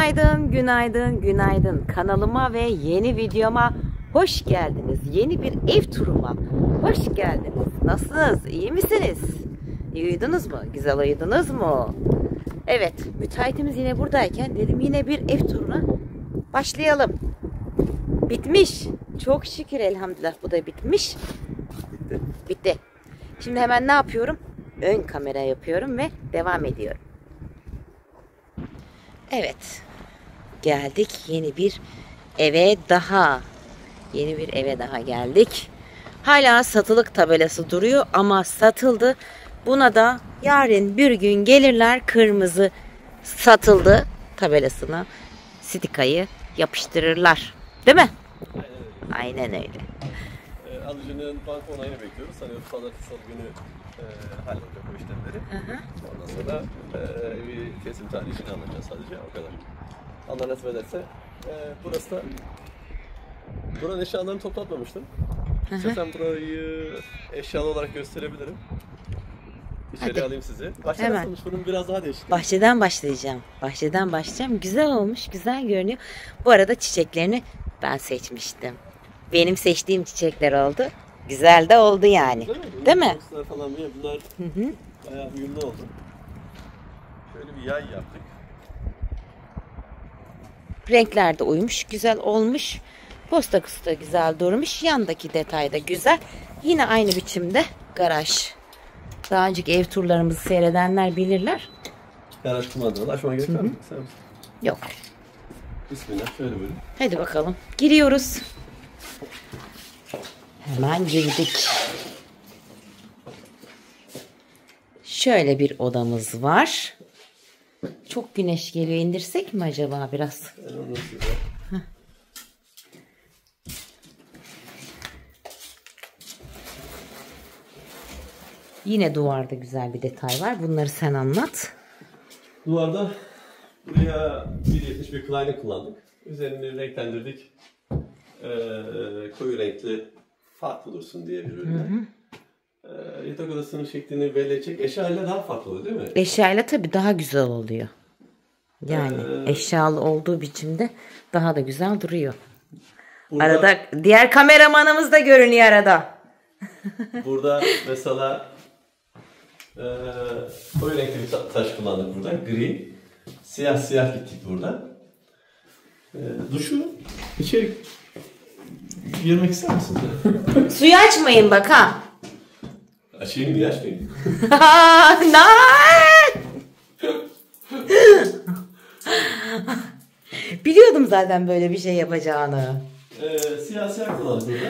Günaydın, günaydın, günaydın. Kanalıma ve yeni videoma hoş geldiniz. Yeni bir ev turuma hoş geldiniz. Nasılsınız? İyi misiniz? İyi uyudunuz mu? Güzel uyudunuz mu? Evet, müteahhitimiz yine buradayken dedim yine bir ev turuna başlayalım. Bitmiş. Çok şükür elhamdülillah bu da bitmiş. Bitti. Şimdi hemen ne yapıyorum? Ön kamera yapıyorum ve devam ediyorum. Evet. Geldik yeni bir eve daha. Yeni bir eve daha geldik. Hala satılık tabelası duruyor ama satıldı. Buna da yarın bir gün gelirler kırmızı satıldı tabelasına stikayı yapıştırırlar. Değil mi? Aynen öyle. E, alıcının banka onayını bekliyoruz. Sanıyorum pazartesi salı günü e, halledecek o işlemleri. Ondan sonra e, bir kesim tarihi için anlayacağız sadece o kadar. Allah nasip ederse. E, burası da buranın eşyalarını toplatmamıştım. İstersen burayı eşyalı olarak gösterebilirim. İçeri Hadi. alayım sizi. Başta Hemen. nasılmış bunun biraz daha değişik. Bahçeden başlayacağım. Bahçeden başlayacağım. Güzel olmuş, güzel görünüyor. Bu arada çiçeklerini ben seçmiştim. Benim seçtiğim çiçekler oldu. Güzel de oldu yani. Değil mi? Boxlar falan diye bunlar bayağı uyumlu oldu. Şöyle bir yay yaptık. Renkler de uymuş, güzel olmuş. Posta kısı da güzel durmuş. Yandaki detay da güzel. Yine aynı biçimde garaj. Daha önceki ev turlarımızı seyredenler bilirler. Garaj kumandalı. Açmaya gerek var mı? Yok. Bismillah. Şöyle buyurun. Hadi bakalım. Giriyoruz. Hemen girdik. Şöyle bir odamız var. Çok güneş geliyor. İndirsek mi acaba biraz? Yine duvarda güzel bir detay var. Bunları sen anlat. Duvarda buraya 1.70 bir Klein'i kullandık. Üzerini renklendirdik. Ee, koyu renkli farklı dursun diye bir ürünle. Ee, yatak odasının şeklini belli edecek. Eşyayla daha farklı oluyor değil mi? Eşyayla tabii daha güzel oluyor. Yani eşyalı olduğu biçimde daha da güzel duruyor. Burada, Arada diğer kameramanımız da görünüyor arada. burada mesela e, koyu renkli bir ta- taş kullandık burada. Gri. Siyah siyah gittik burada. E, duşu içeri girmek ister misin? Suyu açmayın bak ha. Açayım mı açmayayım? Biliyordum zaten böyle bir şey yapacağını. Ee, siyah siyah kullandık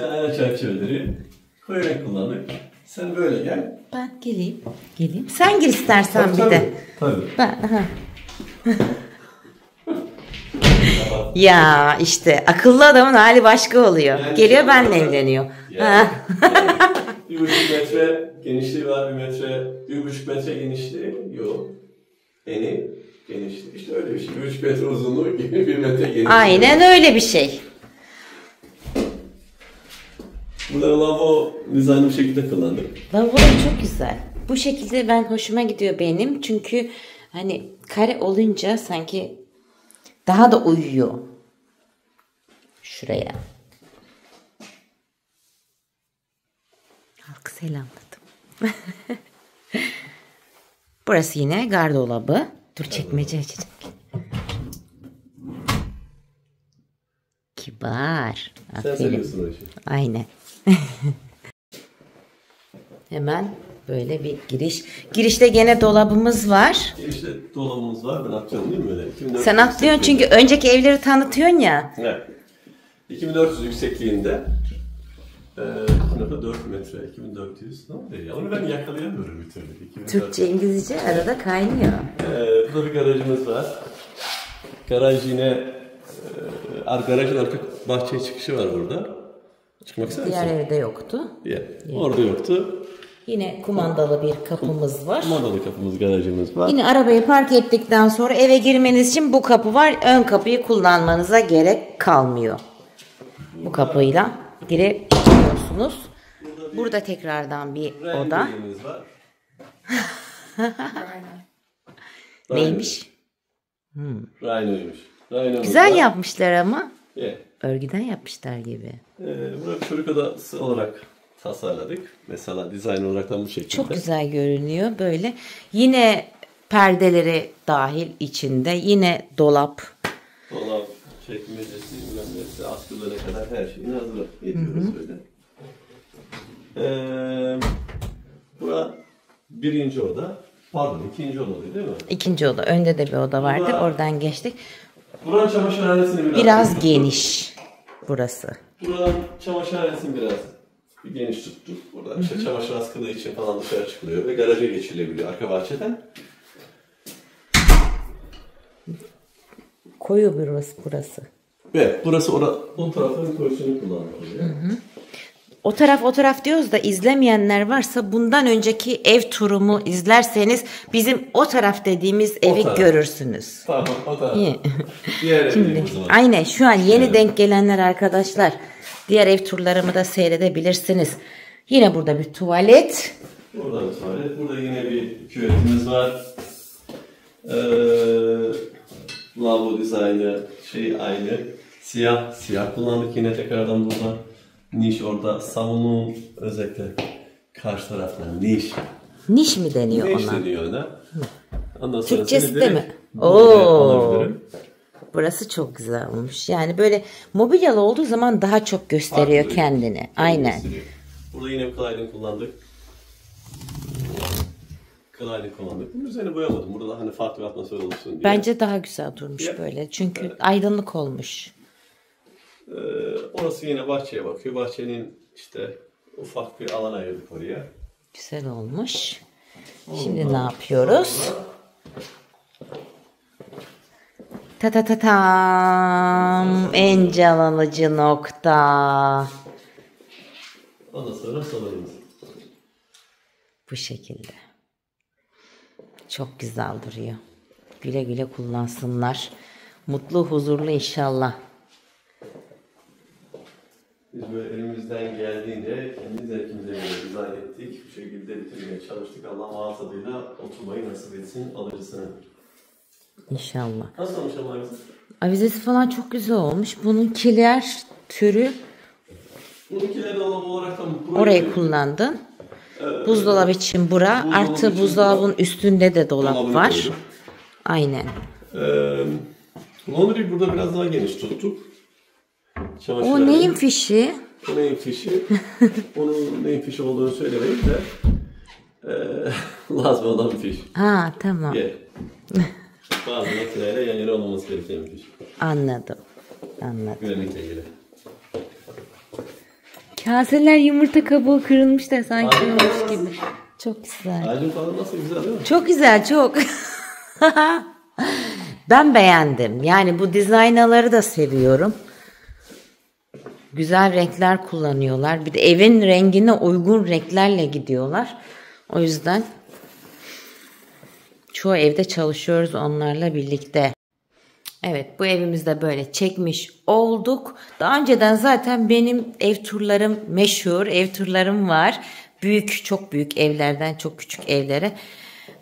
ayna çerçeveleri. Koyu renk kullandık. Sen böyle gel. Ben geleyim. Geleyim. Sen gir istersen bir Tabii, de. Tabii. Ben, ya işte akıllı adamın hali başka oluyor. Yani Geliyor şey- benle evleniyor. Yani, bir buçuk metre genişliği var, bir metre, bir buçuk metre genişliği yok. Eni, genişliği. İşte öyle bir şey. Bir buçuk metre uzunluğu gibi bir metre genişliği. Aynen öyle bir şey. Burada lavabo dizaynı bir şekilde kullandık. Lavabo çok güzel. Bu şekilde ben hoşuma gidiyor benim. Çünkü hani kare olunca sanki daha da uyuyor. Şuraya. Halkı selamladım. Burası yine gardolabı. Dur çekmece açacak. Kibar. Sen seviyorsun o işi. Aynen. Hemen böyle bir giriş. Girişte gene dolabımız var. İşte dolabımız var. Ben atacağım değil mi böyle? 2400 Sen atlıyorsun çünkü önceki evleri tanıtıyorsun ya. Evet. 2400 yüksekliğinde e, sınıfta 4 metre, 2400 ne oluyor ya? Onu ben yakalayamıyorum bir türlü. 2400. Türkçe, İngilizce arada kaynıyor. E, burada bir garajımız var. Garaj yine e, ar- garajın arka bahçeye çıkışı var burada. Çıkmak ister misin? Diğer evde yoktu. Yeah. Orada yoktu. Yine kumandalı bir kapımız var. Modalı kapımız, garajımız var. Yine arabayı park ettikten sonra eve girmeniz için bu kapı var. Ön kapıyı kullanmanıza gerek kalmıyor. Bu kapıyla girebiliyorsunuz. Burada tekrardan bir Renk oda. var. Neymiş? Rhino'ymuş. Rhino'muz Güzel yapmışlar ama. Yeah. Örgüden yapmışlar gibi. Ee, bunu bir çocuk odası olarak tasarladık. Mesela dizayn olarak da bu şekilde. Çok güzel görünüyor böyle. Yine perdeleri dahil içinde. Yine dolap. Dolap, çekmecesi, bilmem nesi, askılara kadar her şeyini hazır ediyoruz böyle. Ee, bura birinci oda. Pardon ikinci oda değil mi? İkinci oda. Önde de bir oda vardı. Burada- Oradan geçtik. Buranın çamaşırhanesini biraz... Biraz geniş burası. Buranın çamaşırhanesini biraz bir geniş tuttuk. Buradan işte çamaşır askılı için falan dışarı çıkılıyor ve garaja geçilebiliyor arka bahçeden. Koyu burası burası. Ve burası ora, bu tarafın koşunu kullanılıyor. O taraf o taraf diyoruz da izlemeyenler varsa bundan önceki ev turumu izlerseniz bizim o taraf dediğimiz evi taraf. görürsünüz. Tamam o taraf. Diğer Şimdi o aynen şu an yeni denk gelenler arkadaşlar diğer ev turlarımı da seyredebilirsiniz. Yine burada bir tuvalet. Buradan tuvalet. Burada yine bir küvetimiz var. Ee, lavabo dizaynı şey aynı. Siyah. Siyah kullandık yine tekrardan burada. Niş orada savunum özellikle karşı taraftan niş. Niş mi deniyor Niş ona? deniyor ona. Ondan sonra Türkçesi de mi? Oo. Burası çok güzel olmuş. Yani böyle mobilyalı olduğu zaman daha çok gösteriyor Farklı. kendini. Aynen. Gösteriyor. Burada yine bir Kleiding kullandık. Kleiding kullandık. Bunun üzerine boyamadım. Burada da hani farklı bir atmosfer oluşsun diye. Bence daha güzel durmuş Ya. böyle. Çünkü aydınlık olmuş. Ee, orası yine bahçeye bakıyor. Bahçenin işte ufak bir alan ayırdık oraya. Güzel olmuş. Şimdi ne yapıyoruz? Ta ta ta tam en can alıcı nokta. Ondan sonra salonumuz. Bu şekilde. Çok güzel duruyor. Güle güle kullansınlar. Mutlu huzurlu inşallah. Biz böyle elimizden geldiğince kendi zevkimize göre dizayn ettik. Bu şekilde bitirmeye çalıştık. Allah mağazadıyla oturmayı nasip etsin alıcısına. İnşallah. Nasıl olmuş ama bizim? Avizesi falan çok güzel olmuş. Bunun kiler türü Bununkiler dolabı olarak da orayı kullandın. Buzdolabı için bura. Buzdolabı Artı için buzdolabının üstünde de dolap Dolabını var. koyduk. Aynen. Ee, laundry burada biraz daha geniş tuttuk. O Çamaşırları- neyin fişi? O neyin fişi? Onun neyin fişi olduğunu söylemeyin de ee, lazım olan fiş. Ha tamam. Ye. Bazı makineyle yan yana olmaması gereken bir fiş. Anladım. Anladım. Güvenlikle ilgili. Kaseler yumurta kabuğu kırılmış da sanki olmuş gibi. Çok güzel. Ağacın falan nasıl güzel değil mi? Çok güzel çok. ben beğendim. Yani bu dizaynaları da seviyorum. Güzel renkler kullanıyorlar. Bir de evin rengine uygun renklerle gidiyorlar. O yüzden çoğu evde çalışıyoruz onlarla birlikte. Evet bu evimizde böyle çekmiş olduk. Daha önceden zaten benim ev turlarım meşhur. Ev turlarım var. Büyük çok büyük evlerden çok küçük evlere.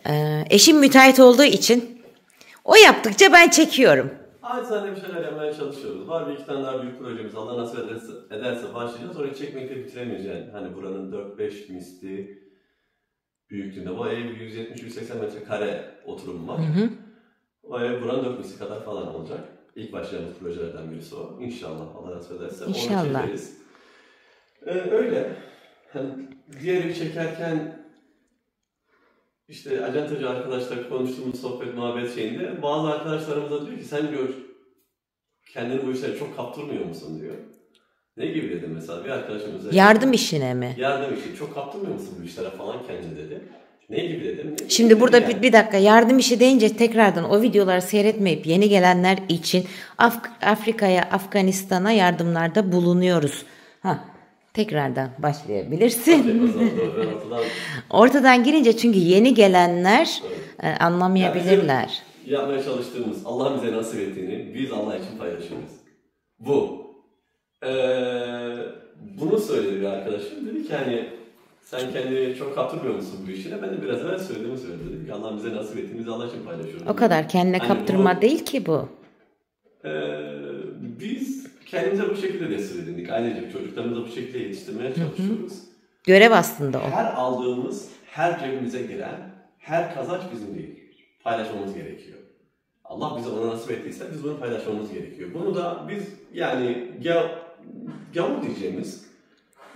Ee, eşim müteahhit olduğu için o yaptıkça ben çekiyorum. Acizane bir şeyler yapmaya çalışıyoruz. Var bir iki tane daha büyük projemiz. Allah nasip ederse, ederse başlayacağız. Orayı çekmekle bitiremeyiz yani. Hani buranın 4-5 misli büyüklüğünde. Bu ev 170-180 metrekare oturum var. O ev buranın 4 misli kadar falan olacak. İlk başlayacağımız projelerden birisi o. İnşallah Allah nasip ederse. Onu İnşallah. çekeriz. Ee, öyle. Hani diğer evi çekerken işte acentacı arkadaşlar konuştuğumuz sohbet muhabbet şeyinde bazı arkadaşlarımız da diyor ki sen diyor kendini bu işlere çok kaptırmıyor musun diyor. Ne gibi dedim mesela bir arkadaşımız da- Yardım işine mi? yardım işi çok kaptırmıyor musun bu işlere falan kendini dedi. Ne gibi dedim. Ne Şimdi gibi burada yani? bir, bir dakika yardım işi deyince tekrardan o videoları seyretmeyip yeni gelenler için Af- Afrika'ya, Afganistan'a yardımlarda bulunuyoruz. Ha, tekrardan başlayabilirsin. Ortadan girince çünkü yeni gelenler e, anlamayabilirler. Bizim yapmaya çalıştığımız, Allah bize nasip ettiğini biz Allah için paylaşıyoruz. Bu. Ee, bunu söyledi bir arkadaşım. Dedi ki hani Sen kendini çok kaptırmıyor musun bu işine? Ben de biraz evvel söylediğimi söyledim. Dedim ki Allah bize nasip ettiğimiz Allah için paylaşıyoruz. O kadar kendine Hani kaptırma bu- değil ki bu. Kendimize bu şekilde destek edindik. Ailecek çocuklarımızı bu şekilde yetiştirmeye çalışıyoruz. Görev aslında o. Her aldığımız, her cebimize giren, her kazanç bizim değil. Paylaşmamız gerekiyor. Allah bize onu nasip ettiyse biz bunu paylaşmamız gerekiyor. Bunu da biz yani ga, gavur diyeceğimiz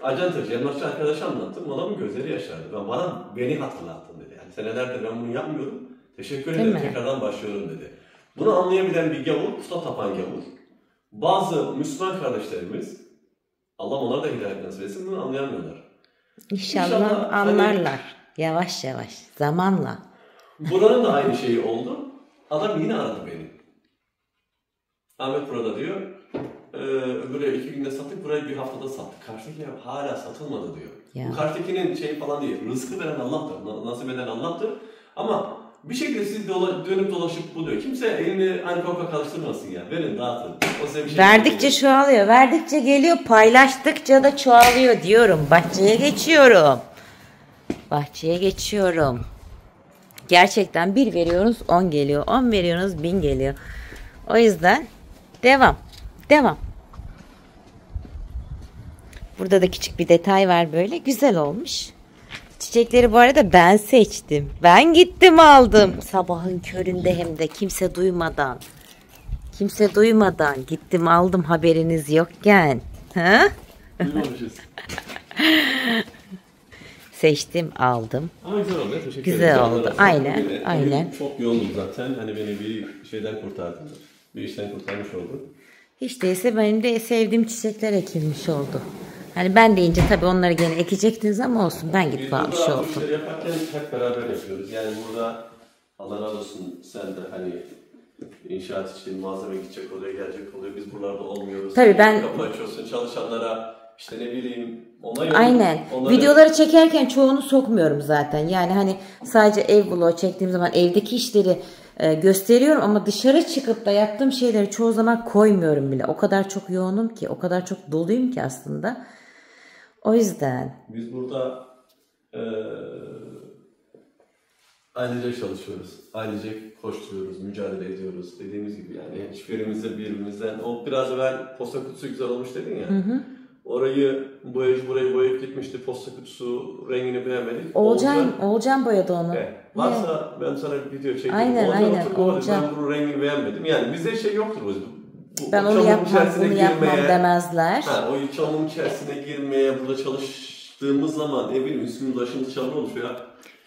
acentacı, emlakçı arkadaş anlattım. Adamın gözleri yaşardı. Ben bana beni hatırlattın dedi. Yani senelerdir ben bunu yapmıyorum. Teşekkür ederim. Tekrardan başlıyorum dedi. Bunu anlayabilen bir gavur, usta tapan gavur. Bazı Müslüman kardeşlerimiz Allah onlara da hidayet nasip etsin bunu anlayamıyorlar. İnşallah, İnşallah hani- anlarlar. Yavaş yavaş. Zamanla. Buranın da aynı şeyi oldu. Adam yine aradı beni. Ahmet burada diyor. E, öbürü iki günde sattık, burayı bir haftada sattık. Karşıdaki hala satılmadı diyor. Ya. Bu karşıdakinin şey falan değil. Rızkı veren Allah'tır. na- Nasip eden Allah'tır. Ama bir şekilde siz dola- dönüp dolaşıp buluyor. Kimse elini hani koka karıştırmasın ya. Verin dağıtın. O size bir şey Verdikçe çoğalıyor. Verdikçe geliyor. Paylaştıkça da çoğalıyor diyorum. Bahçeye geçiyorum. Bahçeye geçiyorum. Gerçekten bir veriyoruz 10 geliyor. 10 veriyoruz 1000 geliyor. O yüzden devam. Devam. Burada da küçük bir detay var böyle. Güzel olmuş. Çiçekleri bu arada ben seçtim. Ben gittim aldım. Sabahın köründe hem de kimse duymadan. Kimse duymadan gittim aldım haberiniz yokken. Ha? Seçtim aldım. Ama güzel oldu. Teşekkür Güzel ederim. oldu. Aynen, bugün aynen. Çok yoğundum zaten. Hani beni bir şeyden kurtardın. Bir işten kurtarmış oldun. Hiç değilse benim de sevdiğim çiçekler ekilmiş oldu. Hani ben deyince tabii onları gene ekecektiniz ama olsun ben Biz gidip almış bu oldum. işleri yaparken hep beraber yapıyoruz. Yani burada Allah razı olsun sen de hani inşaat için malzeme gidecek oluyor, gelecek oluyor. Biz buralarda olmuyoruz. Tabii ben- Kapı açıyorsun çalışanlara işte ne bileyim ona Aynen. onlara- Videoları çekerken çoğunu sokmuyorum zaten. Yani hani sadece ev vlogu çektiğim zaman evdeki işleri e, gösteriyorum ama dışarı çıkıp da yaptığım şeyleri çoğu zaman koymuyorum bile. O kadar çok yoğunum ki, o kadar çok doluyum ki aslında. O yüzden Biz burada eee ailecek çalışıyoruz. Ailecek koşturuyoruz, mücadele ediyoruz. Dediğimiz gibi yani hiçbirimizde birbirimizden o biraz evvel posta kutusu güzel olmuş dedin ya. Orayı boyacı burayı boyayıp gitmişti. Posta kutusu rengini beğenmedik. Olcan, Olcan boyadı onu. Evet. Varsa ben sana video çekeyim. Aynen, Olcan aynen, Olcan. Ben bunun rengini beğenmedim. Yani bizde şey yoktur yüzden. Bu- Ben onu yapmam, bunu yapmam girmeye- demezler. Ha, o çamurun içerisine girmeye, burada çalıştığımız zaman ne bileyim üstümüz başımız çamur oluşuyor.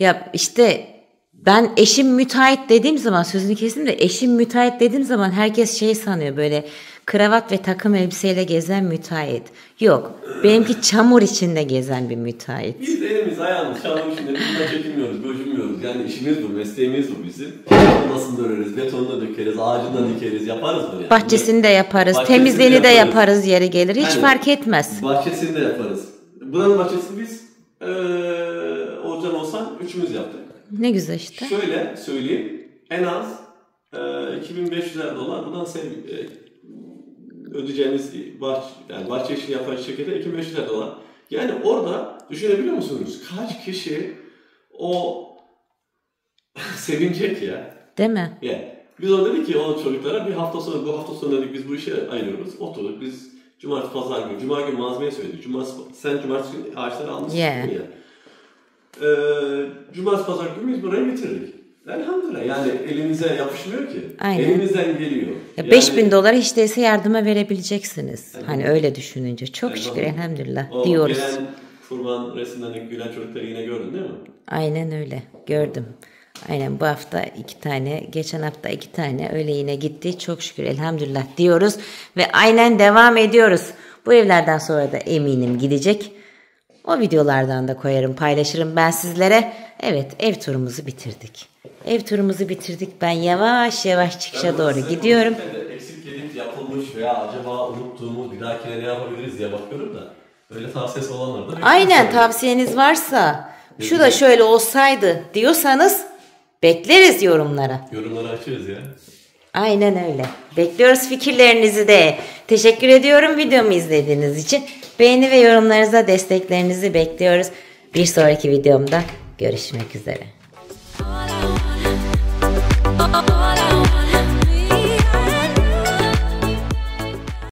Ya işte ben eşim müteahhit dediğim zaman sözünü kesim de eşim müteahhit dediğim zaman herkes şey sanıyor böyle kravat ve takım elbiseyle gezen müteahhit. Yok benimki çamur içinde gezen bir müteahhit. Biz elimiz ayağımız çamur içinde bundan çekinmiyoruz, gocunmuyoruz. Yani işimiz bu, mesleğimiz bu bizim. Nasıl döreriz, betonunu dökeriz, ağacından dikeriz, yaparız bunu yani. Bahçesini de yaparız, Bahçesini temizliğini de yaparız. yaparız yeri gelir. Hiç Yani fark etmez. Bahçesini de yaparız. Buranın bahçesini biz eee Olcan olsan üçümüz yaptık. Ne güzel işte. Şöyle söyleyeyim, en az eee 2500'er dolar buradan sev, eee, ödeyeceğimiz bahçe, yani bahçe işini yapan şirkete 2500'er dolar. Yani orada düşünebiliyor musunuz? Kaç kişi o sevinecek ya. Değil mi? Yani biz ona dedik ki o çocuklara bir hafta sonra bu hafta sonra dedik biz bu işe ayırıyoruz. Oturduk biz cumartesi pazar günü, cuma günü malzemeyi söyledik. Cumartesi, sen cumartesi günü ağaçları almışsın Yeah. ya. Ee, cumartesi pazar günü biz burayı bitirdik. Elhamdülillah yani elinize yapışmıyor ki. Aynen. Elinizden geliyor. Ya Yani 5000 dolar hiç değilse yardıma verebileceksiniz. Evet. Hani öyle düşününce. Çok Evet, şükür elhamdülillah o diyoruz. gelen kurban resimlerindeki gülen çocukları yine gördün değil mi? Aynen öyle. Gördüm. Aynen bu hafta iki tane, geçen hafta iki tane öyle yine gitti. Çok şükür elhamdülillah diyoruz. Ve aynen devam ediyoruz. Bu evlerden sonra da eminim gidecek. O videolardan da koyarım, paylaşırım ben sizlere. Evet, ev turumuzu bitirdik. Ev turumuzu bitirdik. Ben yavaş yavaş çıkışa Ben doğru gidiyorum. Eksik gelik yapılmış veya acaba unuttuğumuz bir dahakine ne yapabiliriz diye bakıyorum da. Öyle tavsiyesi olanlar da. Aynen tavsiyeniz varsa şu da şöyle olsaydı diyorsanız bekleriz yorumlara. Yorumları açıyoruz ya. Aynen öyle. Bekliyoruz fikirlerinizi de. Teşekkür ediyorum videomu izlediğiniz için. Beğeni ve yorumlarınıza desteklerinizi bekliyoruz. Bir sonraki videomda görüşmek üzere.